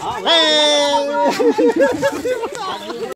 아, 에이.